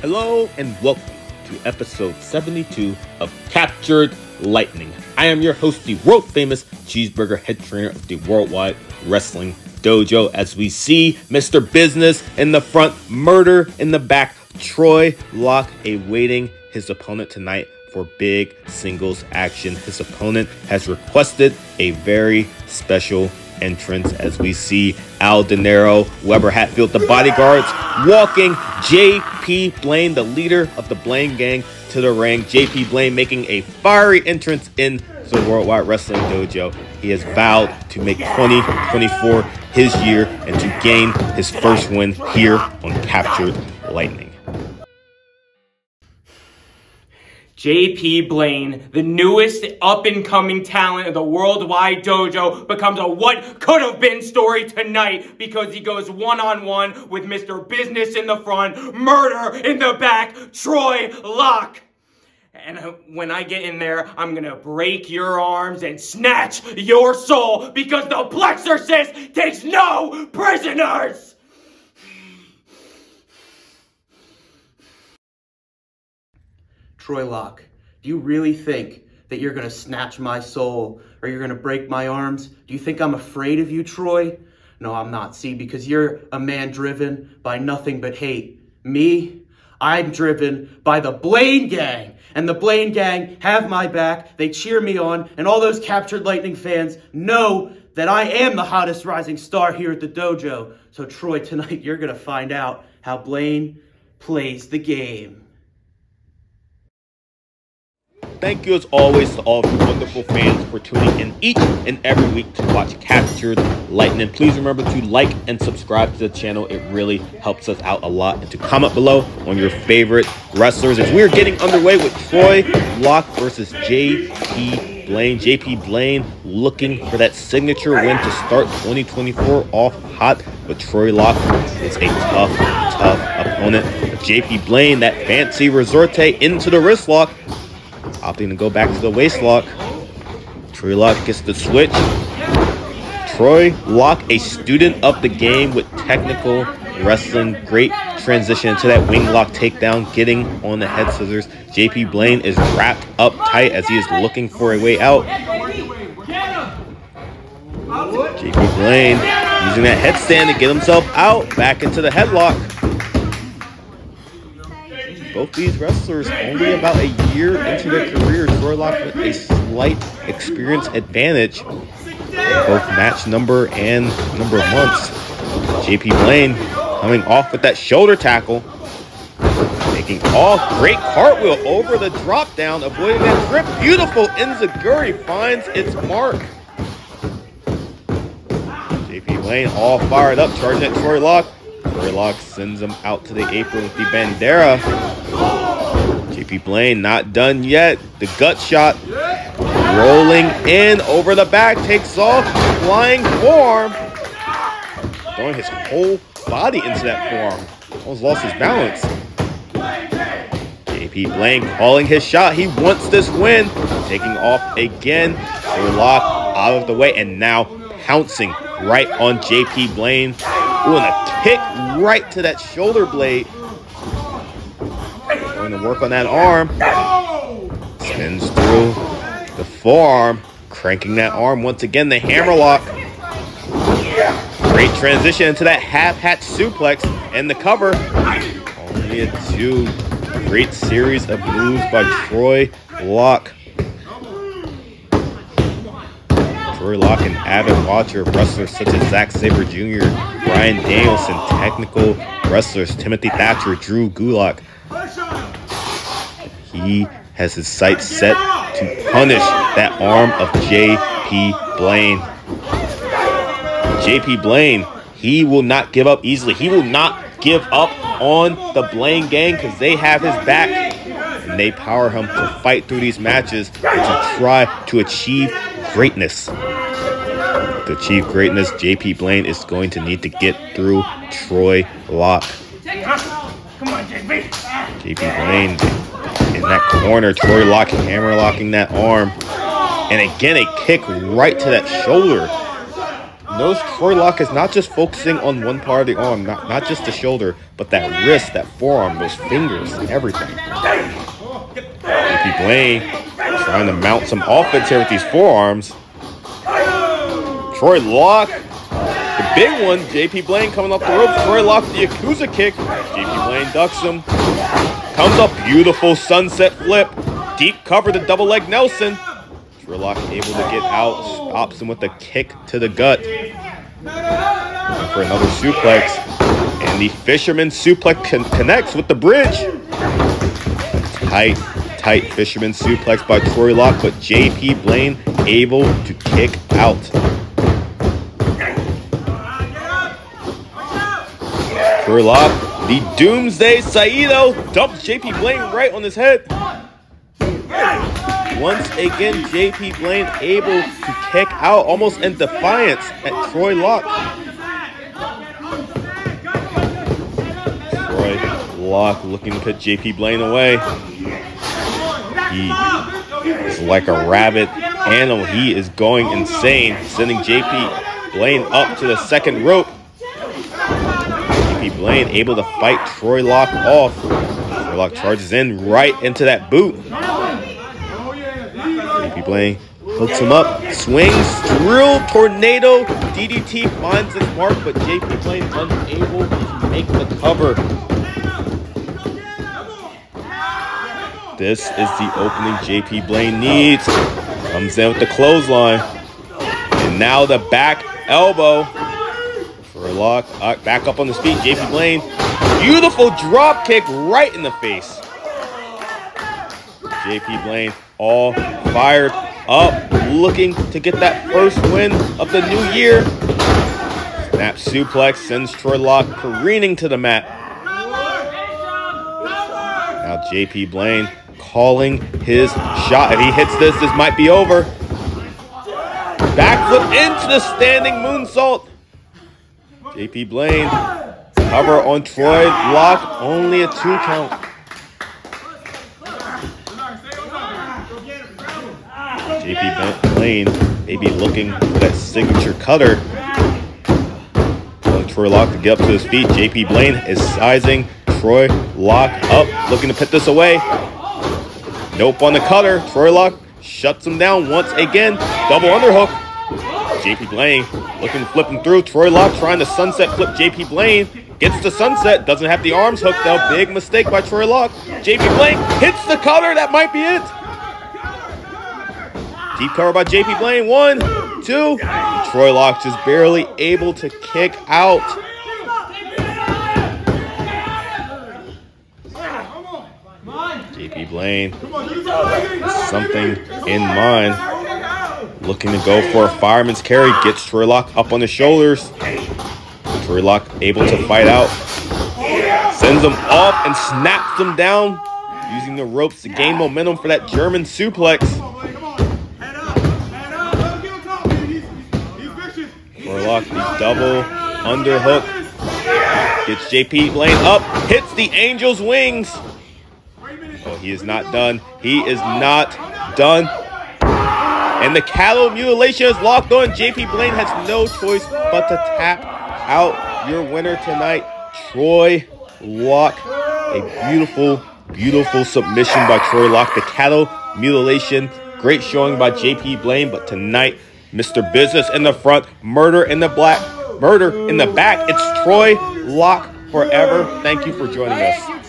Hello and welcome to episode 72 of Captured Lightning. I am your host, the world famous cheeseburger head trainer of the Worldwide Wrestling Dojo. As we see Mr. Business in the front, murder in the back, Troy Locke awaiting his opponent tonight for big singles action. His opponent has requested a very special entrance as we see Al Dinero, Weber Hatfield, the bodyguards walking JP Blaine, the leader of the Blaine gang, to the ring. JP Blaine making a fiery entrance in the Worldwide Wrestling Dojo. He has vowed to make 2024 his year and to gain his first win here on Captured Lightning. JP Blaine, the newest up and coming talent of the Worldwide Dojo, becomes a what could have been story tonight because he goes one on one with Mr. Business in the front, murder in the back, Troy Locke. And uh, when I get in there, I'm gonna break your arms and snatch your soul because the Plexorcist takes no prisoners! Troy Locke, do you really think that you're gonna snatch my soul or you're gonna break my arms? Do you think I'm afraid of you, Troy? No, I'm not. See, because you're a man driven by nothing but hate. Me, I'm driven by the Blaine Gang. And the Blaine Gang have my back. They cheer me on. And all those captured Lightning fans know that I am the hottest rising star here at the dojo. So, Troy, tonight you're going to find out how Blaine plays the game. Thank you as always to all of you wonderful fans for tuning in each and every week to watch Captured Lightning. Please remember to like and subscribe to the channel. It really helps us out a lot. And to comment below on your favorite wrestlers as we're getting underway with Troy Locke versus JP Blaine. JP Blaine looking for that signature win to start 2024 off hot. But Troy Locke is a tough, tough opponent. JP Blaine, that fancy resorte into the wrist lock opting to go back to the waist lock. Troy Locke gets the switch. Troy Locke, a student of the game with technical wrestling. Great transition to that wing lock takedown, getting on the head scissors. JP Blaine is wrapped up tight as he is looking for a way out. JP Blaine using that headstand to get himself out, back into the headlock. Both these wrestlers only about a year into their careers. Locke with a slight experience advantage. Both match number and number of months. JP Blaine coming off with that shoulder tackle. Taking off. Great cartwheel over the drop down. Avoiding that trip. Beautiful Enziguri finds its mark. JP Blaine all fired up. Charging at Troy Locke. Sends him out to the apron with the Bandera. JP Blaine not done yet. The gut shot rolling in over the back. Takes off. Flying form. Throwing his whole body into that form. Almost lost his balance. JP Blaine calling his shot. He wants this win. Taking off again. Locke out of the way and now pouncing right on JP Blaine. Ooh, and a kick right to that shoulder blade. Going to work on that arm. Spins through the forearm. Cranking that arm once again. The hammer lock. Great transition into that half hatch suplex and the cover. Only a two. Great series of moves by Troy Locke. Troy Locke and avid watcher of wrestlers such as Zack Sabre Jr., Bryan Danielson, technical wrestlers Timothy Thatcher, Drew Gulak. He has his sights set to punish that arm of J.P. Blaine. J.P. Blaine, he will not give up easily. He will not give up on the Blaine gang because they have his back and they power him to fight through these matches to try to achieve greatness. To achieve greatness, JP Blaine is going to need to get through Troy Locke. Come on, JP. JP Blaine in that corner, Troy Locke hammer locking that arm. And again, a kick right to that shoulder. Notice Troy Locke is not just focusing on one part of the arm, not, not just the shoulder, but that wrist, that forearm, those fingers, everything. JP Blaine trying to mount some offense here with these forearms. Troy Locke, the big one. JP Blaine coming off the ropes. Troy Locke, the Yakuza kick. JP Blaine ducks him. Comes up, beautiful sunset flip. Deep cover to double leg Nelson. Troy able to get out, stops him with a kick to the gut. For another suplex. And the Fisherman suplex con connects with the bridge. Tight, tight Fisherman suplex by Troy Locke, but JP Blaine able to kick out. Locke, the Doomsday Saito dumps JP Blaine right on his head. Once again, JP Blaine able to kick out almost in defiance at Troy Locke. Troy Locke looking to put JP Blaine away. He is like a rabbit animal. He is going insane, sending JP Blaine up to the second rope. JP Blaine able to fight Troy Locke off. Troy Locke charges in right into that boot. JP Blaine hooks him up, swings, drill, tornado, DDT finds its mark, but JP Blaine unable to make the cover. This is the opening JP Blaine needs. Comes in with the clothesline. And now the back elbow for back up on his feet, JP Blaine. Beautiful drop kick right in the face. JP Blaine all fired up, looking to get that first win of the new year. Snap suplex sends Troy Locke careening to the mat. Now JP Blaine calling his shot. If he hits this, this might be over. Backflip into the standing moonsault. JP Blaine cover on Troy Locke, only a two count. JP Blaine maybe looking for that signature cutter. Troy Locke to get up to his feet. JP Blaine is sizing Troy Locke up, looking to put this away. Nope on the cutter. Troy Locke shuts him down once again. Double underhook. JP Blaine looking to flip him through. Troy Locke trying to sunset flip JP Blaine. Gets the sunset. Doesn't have the arms hooked though. Big mistake by Troy Locke. JP Blaine hits the cutter. That might be it. Deep cover by JP Blaine. One, two. Troy Locke just barely able to kick out. JP Blaine, something in mind. Looking to go for a fireman's carry. Gets Troy up on the shoulders. Troy able to fight out. Sends him up and snaps him down. Using the ropes to gain momentum for that German suplex. Warlock, the double underhook. Gets JP Blaine up, hits the Angel's wings. Oh, he is not done. He is not done. And the cattle mutilation is locked on. JP Blaine has no choice but to tap out your winner tonight, Troy Locke. A beautiful, beautiful submission by Troy Locke. The cattle mutilation, great showing by JP Blaine, but tonight Mr. Business in the front, murder in the black, murder in the back. It's Troy Locke forever. Thank you for joining us.